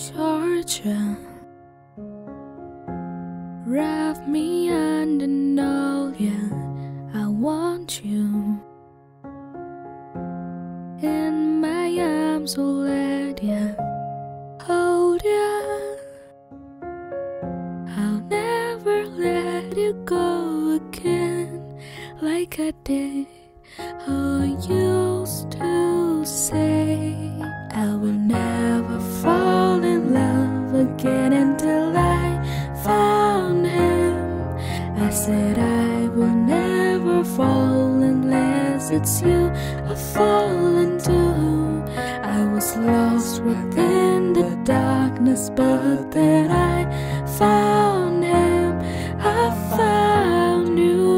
Georgia. Wrap me under yeah, I want you. In my arms, will let ya hold ya. I'll never let you go again like I did. Oh, I said I will never fall unless it's you I fall into. I was lost within the darkness, but then I found him. I found you.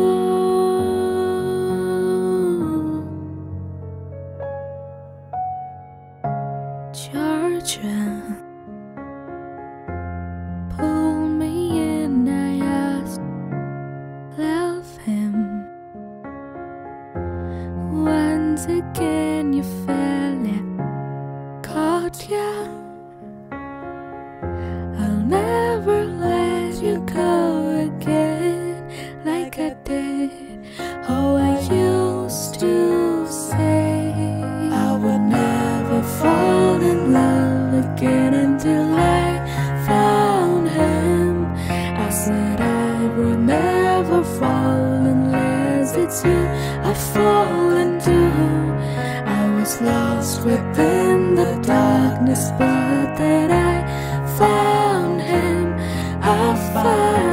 Georgia. Again, you fell it, caught ya. I'll never let you go again like I did. Oh, I used to say I would never fall in love again until I found him. I said I would never fall unless it's you I fall. I was lost within the darkness, but then I found him. I found.